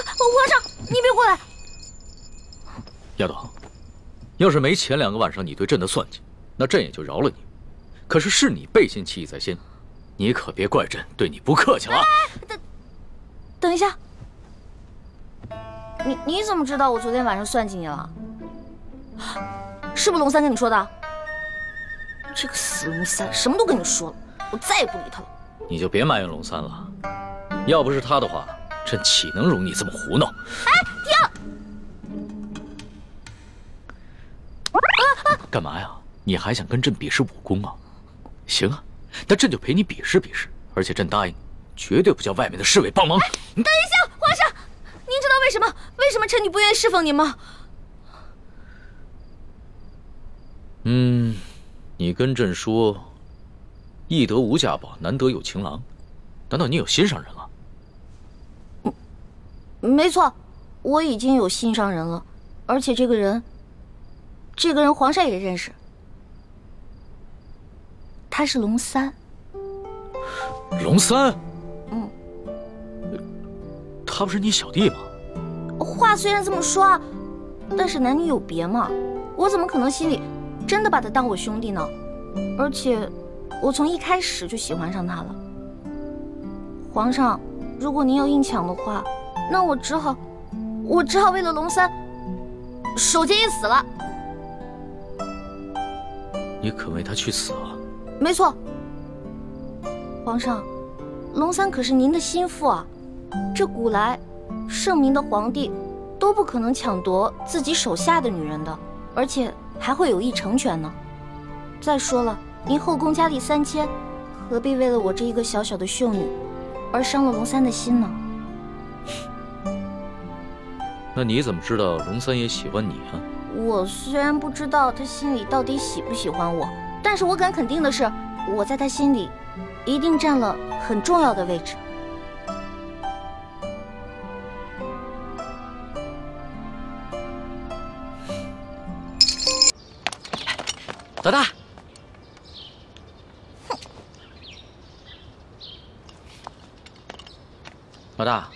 皇上，你别过来！丫头，要是没前两个晚上你对朕的算计，那朕也就饶了你。可是是你背信弃义在先，你可别怪朕对你不客气了。等，等一下，你你怎么知道我昨天晚上算计你了？是不是龙三跟你说的？这个死龙三，什么都跟你说了，我再也不理他了。你就别埋怨龙三了，要不是他的话，朕岂能容你这么胡闹？哎，停！干嘛呀？你还想跟朕比试武功啊？行啊，那朕就陪你比试比试，而且朕答应你，绝对不叫外面的侍卫帮忙。等一下，皇上，您知道为什么为什么臣女不愿意侍奉您吗？嗯，你跟朕说，易得无价宝，难得有情郎，难道你有心上人了？没错，我已经有心上人了，而且这个人，这个人皇上也认识，他是龙三。龙三？嗯，他不是你小弟吗？话虽然这么说，但是男女有别嘛，我怎么可能心里？真的把他当我兄弟呢，而且我从一开始就喜欢上他了。皇上，如果您要硬抢的话，那我只好，我只好为了龙三守节也死了。你肯为他去死啊？没错。皇上，龙三可是您的心腹啊，这古来圣明的皇帝都不可能抢夺自己手下的女人的，而且。还会有意成全呢。再说了，您后宫佳丽三千，何必为了我这一个小小的秀女，而伤了龙三的心呢？那你怎么知道龙三爷喜欢你啊？我虽然不知道他心里到底喜不喜欢我，但是我敢肯定的是，我在他心里，一定占了很重要的位置。老大，哼老大，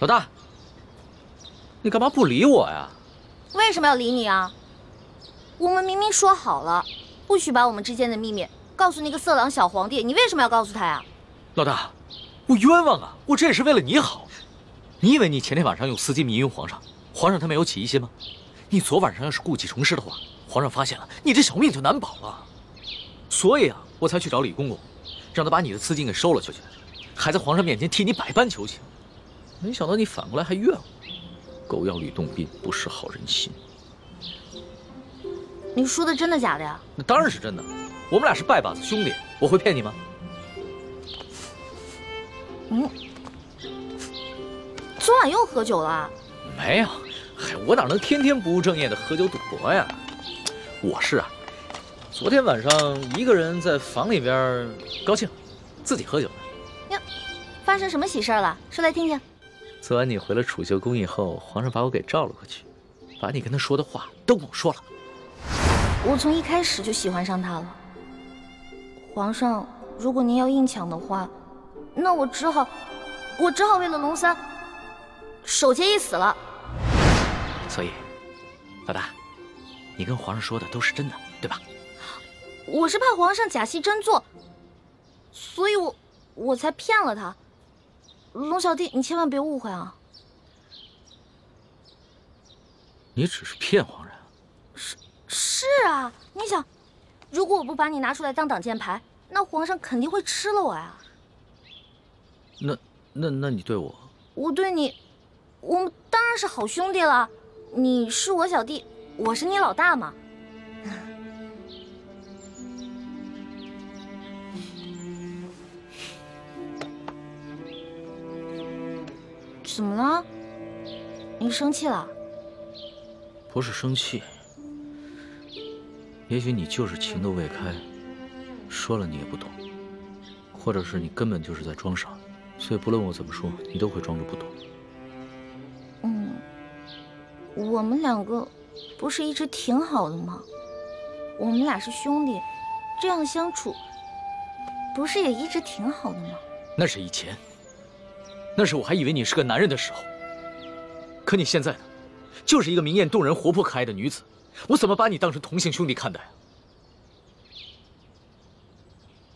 老大，你干嘛不理我呀？为什么要理你啊？我们明明说好了，不许把我们之间的秘密告诉那个色狼小皇帝，你为什么要告诉他呀？老大，我冤枉啊！我这也是为了你好。你以为你前天晚上用丝巾迷晕皇上，皇上他没有起疑心吗？你昨晚上要是故技重施的话。皇上发现了，你这小命就难保了。所以啊，我才去找李公公，让他把你的丝巾给收了去，还在皇上面前替你百般求情。没想到你反过来还怨我，狗咬吕洞宾，不识好人心。你说的真的假的呀？那当然是真的，我们俩是拜把子兄弟，我会骗你吗？嗯，昨晚又喝酒了？没有，嗨，我哪能天天不务正业的喝酒赌博呀？我是啊，昨天晚上一个人在房里边高兴，自己喝酒呢。呀，发生什么喜事了？说来听听。昨晚你回了储秀宫以后，皇上把我给召了过去，把你跟他说的话都跟我说了。我从一开始就喜欢上他了。皇上，如果您要硬抢的话，那我只好，我只好为了龙三守节一死了。所以，老大。你跟皇上说的都是真的，对吧？我是怕皇上假戏真做，所以我我才骗了他。龙小弟，你千万别误会啊！你只是骗皇上？是是啊！你想，如果我不把你拿出来当挡箭牌，那皇上肯定会吃了我呀。那那那你对我？我对你，我们当然是好兄弟了。你是我小弟。我是你老大嘛？怎么了？你生气了？不是生气，也许你就是情窦未开，说了你也不懂，或者是你根本就是在装傻，所以不论我怎么说，你都会装着不懂。嗯，我们两个。不是一直挺好的吗？我们俩是兄弟，这样相处，不是也一直挺好的吗？那是以前，那是我还以为你是个男人的时候。可你现在呢，就是一个明艳动人、活泼可爱的女子，我怎么把你当成同性兄弟看待啊？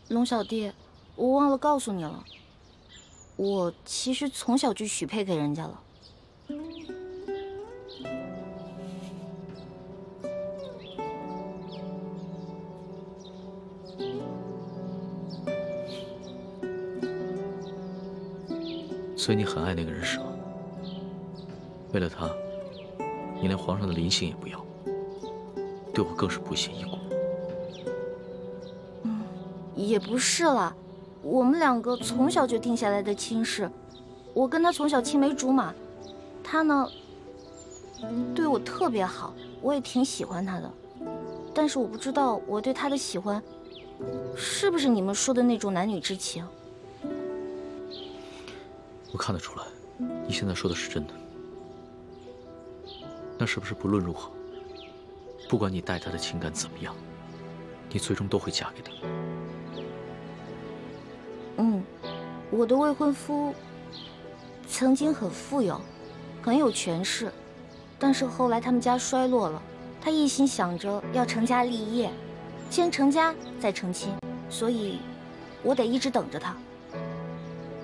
龙小弟，我忘了告诉你了，我其实从小就许配给人家了。所以你很爱那个人是吗？为了他，你连皇上的临幸也不要，对我更是不屑一顾。嗯，也不是啦，我们两个从小就定下来的亲事，我跟他从小青梅竹马，他呢对我特别好，我也挺喜欢他的，但是我不知道我对他的喜欢，是不是你们说的那种男女之情。我看得出来，你现在说的是真的。那是不是不论如何，不管你待他的情感怎么样，你最终都会嫁给他？嗯，我的未婚夫曾经很富有，很有权势，但是后来他们家衰落了，他一心想着要成家立业，先成家再成亲，所以，我得一直等着他。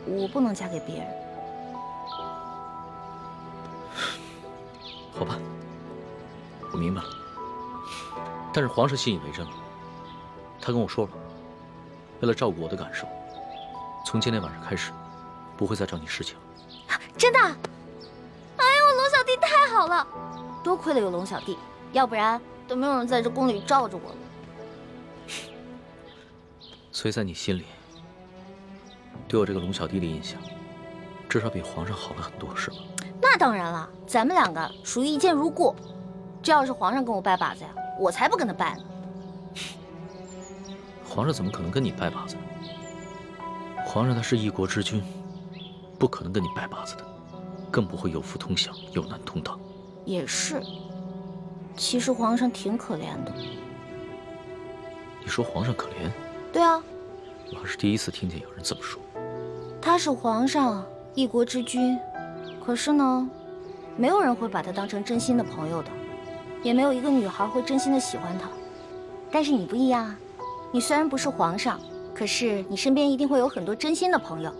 我不能嫁给别人。好吧，我明白了。但是皇上信以为真了，他跟我说了，为了照顾我的感受，从今天晚上开始，不会再找你侍寝了。真的？哎呦，龙小弟太好了！多亏了有龙小弟，要不然都没有人在这宫里罩着我了。所以在你心里。对我这个龙小弟的印象，至少比皇上好了很多，是吗？那当然了，咱们两个属于一见如故。这要是皇上跟我拜把子呀，我才不跟他拜呢。皇上怎么可能跟你拜把子？皇上他是一国之君，不可能跟你拜把子的，更不会有福同享，有难同当。也是，其实皇上挺可怜的。你说皇上可怜？对啊，我还是第一次听见有人这么说。他是皇上，一国之君，可是呢，没有人会把他当成真心的朋友的，也没有一个女孩会真心的喜欢他。但是你不一样啊，你虽然不是皇上，可是你身边一定会有很多真心的朋友，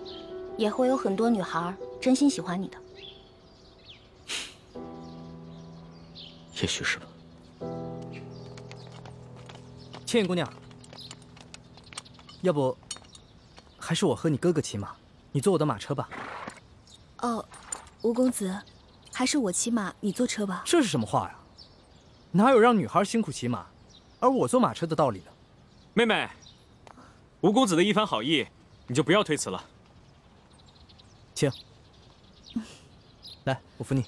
也会有很多女孩真心喜欢你的。也许是吧。倩影姑娘，要不，还是我和你哥哥骑马。你坐我的马车吧。哦，吴公子，还是我骑马，你坐车吧。这是什么话呀？哪有让女孩辛苦骑马，而我坐马车的道理呢？妹妹，吴公子的一番好意，你就不要推辞了。请，来，我扶你。